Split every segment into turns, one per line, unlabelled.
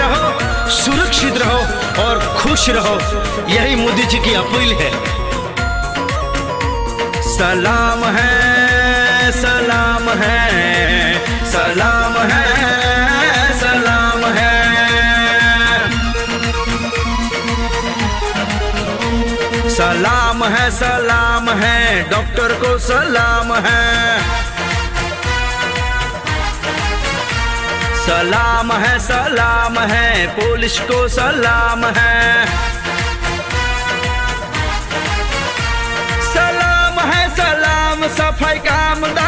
रहो, सुरक्षित रहो और खुश रहो। यही मोदी जी की अपील है। सलाम है सलाम है सलाम है सलाम है। सलाम है सलाम है, डॉक्टर को सलाम है। सलाम है सलाम है पुलिस को सलाम है। सलाम है सलाम सफ़ाई कामदार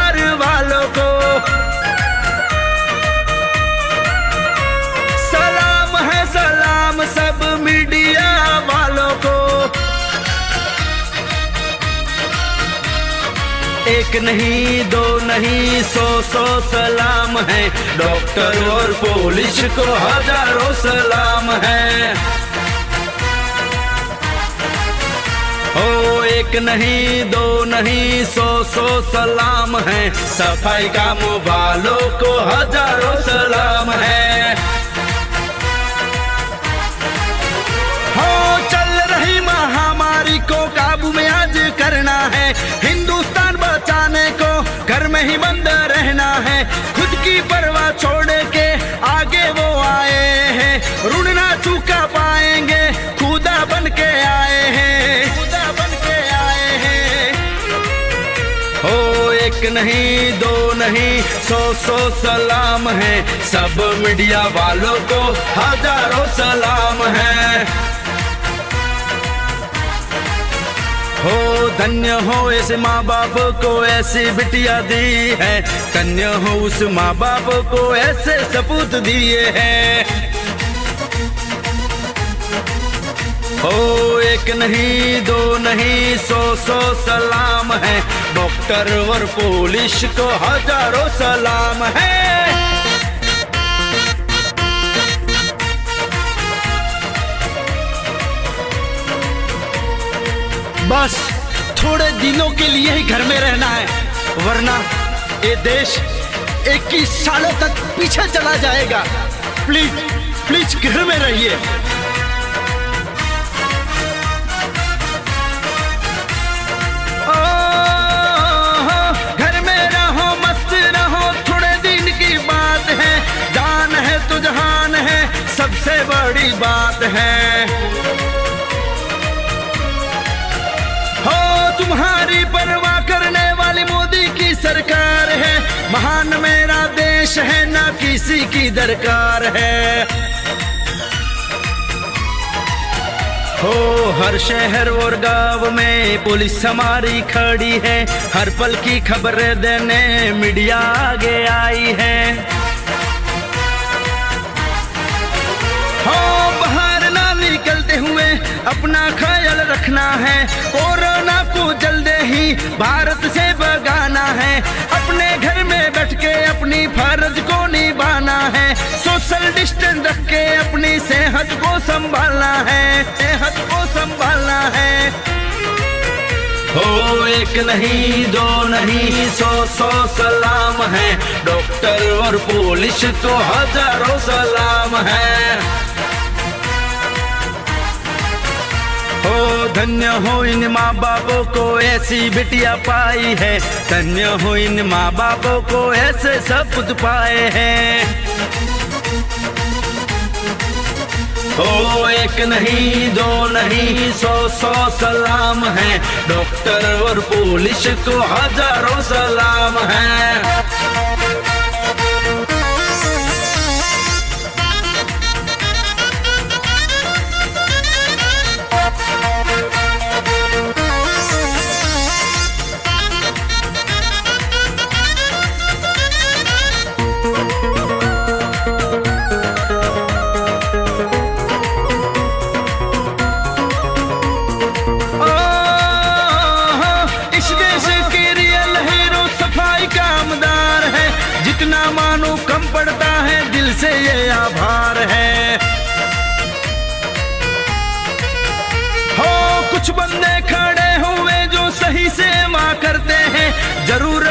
एक नहीं, दो नहीं, सौ सौ सलाम है। डॉक्टर और पुलिस को हज़ारों सलाम है। ओ, एक नहीं, दो नहीं, सौ सौ सलाम है। सफ़ाई काम वालों को हज़ारों सलाम है। हो, चल रही महामारी को काबू में आज करना है। घर में ही बंद रहना है। खुद की परवाह छोड़ के आगे वो आए हैं। ऋण ना चुका पाएँगे, खुदा बन के आए हैं। खुदा बन के आए हैं। हो एक नहीं, दो नहीं, सौ सौ सलाम है। सब मीडिया वालों को हज़ारों सलाम है। हो, धन्य हो इस माँ बाप को ऐसी बिटिया दी है। धन्य हो उस माँ बाप को ऐसे सपूत दिए हैं। हो, एक नहीं, दो नहीं सौ सौ सलाम है। डॉक्टर और पुलिस को हज़ारों सलाम है। दिनों के लिए ही घर में रहना है, वरना ये देश इक्कीस सालों तक पीछे चला जाएगा। प्लीज़ प्लीज़ घर में रहिए। घर में रहो, मस्त तुम्हारी परवाह करने वाली मोदी की सरकार है। महान मेरा देश है, ना किसी की दरकार है। हो, हर शहर और गाँव में पुलिस हमारी खड़ी है। हर पल की खबर देने मीडिया आगे आई है। भारत से भगाना है। अपने घर में बैठ के अपनी फ़र्ज़ को निभाना है। सोशल डिस्टेंस रख के अपनी सेहत को संभालना है। सेहत को संभालना है। हो एक नहीं, दो नहीं, सौ सौ सलाम है। डॉक्टर और पुलिस को हज़ारों सलाम है। हो, धन्य हो इन माँ बापों को ऐसी बिटिया पाई है। धन्य हो इन माँ बापों को ऐसे सपूत पाए हैं। हो, एक नहीं, दो नहीं, सौ सौ सलाम है। डॉक्टर और पुलिस को हज़ारों सलाम है। से ये आभार है। हो, कुछ बंदे खड़े हुए जो सही से माँ करते हैं, ज़रूर